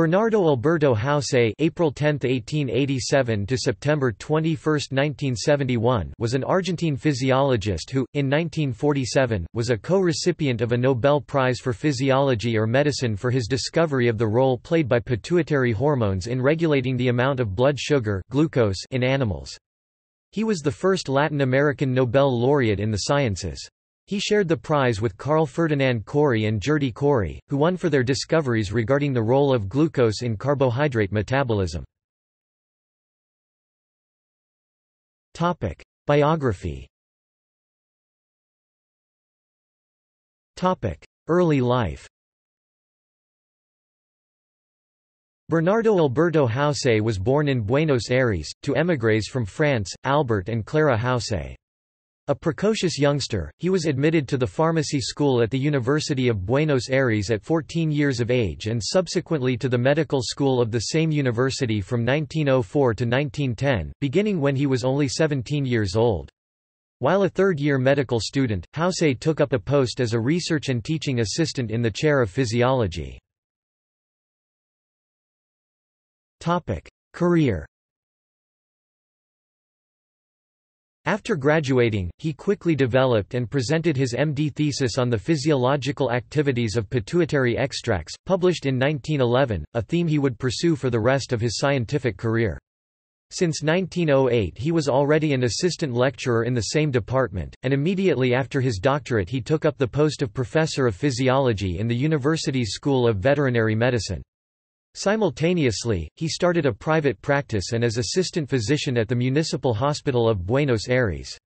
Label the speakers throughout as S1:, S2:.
S1: Bernardo Alberto Houssay April 10, 1887 to September 21, 1971 was an Argentine physiologist who, in 1947, was a co-recipient of a Nobel Prize for Physiology or Medicine for his discovery of the role played by pituitary hormones in regulating the amount of blood sugar glucose in animals. He was the first Latin American Nobel laureate in the sciences. He shared the prize with Carl Ferdinand Cori and Gerty Cori, who won for their discoveries regarding the role of glucose in carbohydrate metabolism. Biography Early life Bernardo Alberto Houssay was born in Buenos Aires, to émigrés from France, Albert and Clara Houssay. A precocious youngster, he was admitted to the pharmacy school at the University of Buenos Aires at 14 years of age and subsequently to the medical school of the same university from 1904 to 1910, beginning when he was only 17 years old. While a third-year medical student, Houssay took up a post as a research and teaching assistant in the chair of physiology. Career After graduating, he quickly developed and presented his MD thesis on the physiological activities of pituitary extracts, published in 1911, a theme he would pursue for the rest of his scientific career. Since 1908 he was already an assistant lecturer in the same department, and immediately after his doctorate he took up the post of professor of physiology in the university's School of Veterinary Medicine. Simultaneously, he started a private practice and as assistant physician at the Municipal Hospital of Buenos Aires.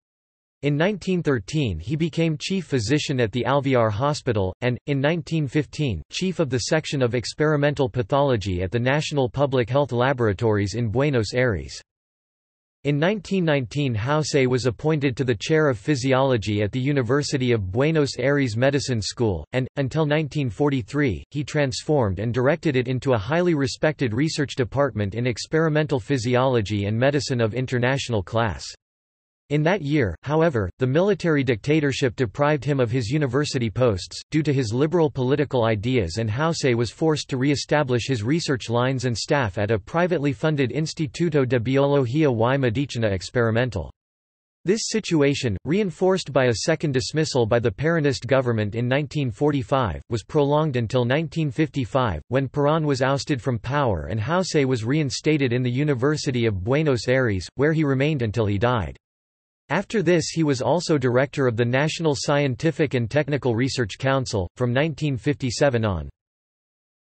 S1: In 1913 he became chief physician at the Alvear Hospital, and, in 1915, chief of the section of experimental pathology at the National Public Health Laboratories in Buenos Aires. In 1919 Houssay was appointed to the chair of physiology at the University of Buenos Aires Medicine School, and, until 1943, he transformed and directed it into a highly respected research department in experimental physiology and medicine of international class. In that year, however, the military dictatorship deprived him of his university posts, due to his liberal political ideas and Houssay was forced to re-establish his research lines and staff at a privately funded Instituto de Biología y Medicina Experimental. This situation, reinforced by a second dismissal by the Peronist government in 1945, was prolonged until 1955, when Perón was ousted from power and Houssay was reinstated in the University of Buenos Aires, where he remained until he died. After this he was also director of the National Scientific and Technical Research Council, from 1957 on.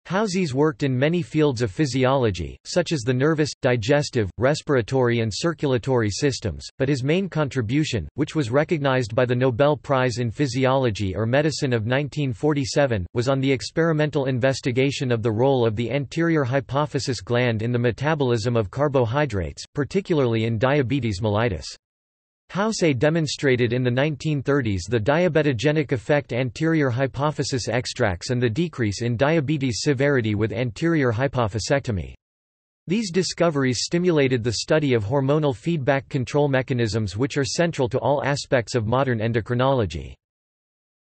S1: Houssay worked in many fields of physiology, such as the nervous, digestive, respiratory and circulatory systems, but his main contribution, which was recognized by the Nobel Prize in Physiology or Medicine of 1947, was on the experimental investigation of the role of the anterior hypophysis gland in the metabolism of carbohydrates, particularly in diabetes mellitus. Houssay demonstrated in the 1930s the diabetogenic effect anterior hypophysis extracts and the decrease in diabetes severity with anterior hypophysectomy. These discoveries stimulated the study of hormonal feedback control mechanisms which are central to all aspects of modern endocrinology.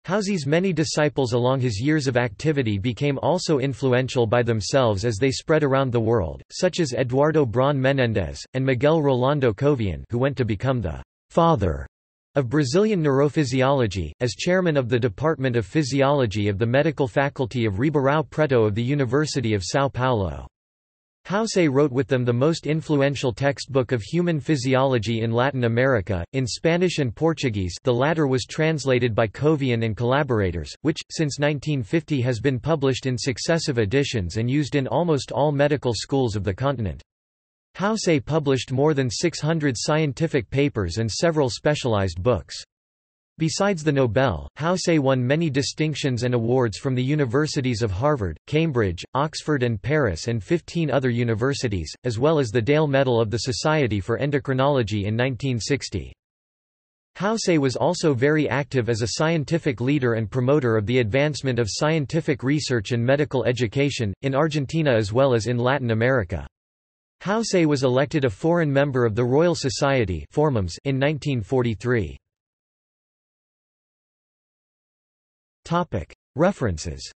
S1: Houssay's many disciples along his years of activity became also influential by themselves as they spread around the world, such as Eduardo Braun Menendez, and Miguel Rolando Covian who went to become the father of Brazilian neurophysiology, as chairman of the Department of Physiology of the Medical Faculty of Ribeirão Preto of the University of São Paulo. Houssay wrote with them the most influential textbook of human physiology in Latin America, in Spanish and Portuguese the latter was translated by Covian and collaborators, which, since 1950 has been published in successive editions and used in almost all medical schools of the continent. Houssay published more than 600 scientific papers and several specialized books. Besides the Nobel, Houssay won many distinctions and awards from the universities of Harvard, Cambridge, Oxford and Paris and 15 other universities, as well as the Dale Medal of the Society for Endocrinology in 1960. Houssay was also very active as a scientific leader and promoter of the advancement of scientific research and medical education, in Argentina as well as in Latin America. Houssay was elected a foreign member of the Royal Society in 1943. References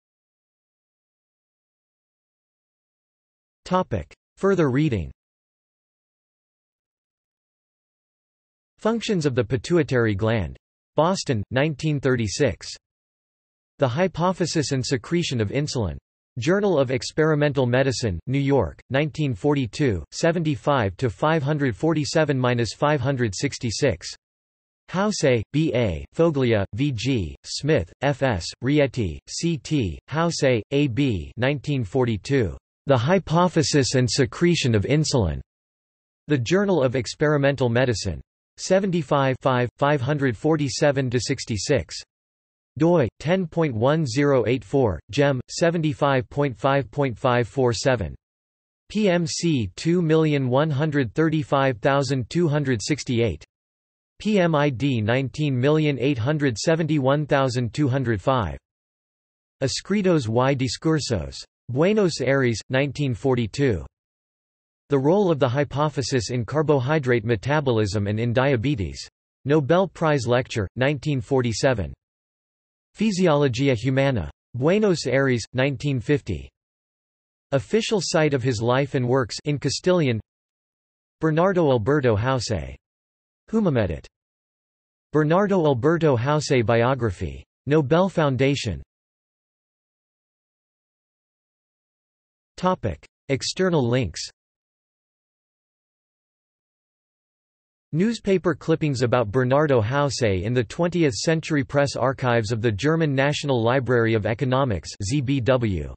S1: Further reading Functions of the pituitary gland. Boston, 1936. The Hypophysis and Secretion of Insulin. Journal of Experimental Medicine, New York, 1942, 75 547-566. Houssay, B. A., Foglia, V. G., Smith, F. S., Rieti, C. T., Houssay, A. B. 1942. The Hypophysis and Secretion of Insulin. The Journal of Experimental Medicine. 75 5, 547-66 doi 10.1084 jem 75.5.547 PMC 2135268 PMID 19871205 Escritos y discursos. Buenos Aires 1942 The role of the hypophysis in carbohydrate metabolism and in diabetes. Nobel Prize Lecture 1947 Physiologia Humana. Buenos Aires, 1950. Official site of his life and works in Castilian Bernardo Alberto Houssay. Humamedit. Bernardo Alberto Houssay Biography. Nobel Foundation External links Newspaper clippings about Bernardo Houssay in the 20th Century Press Archives of the German National Library of Economics ZBW.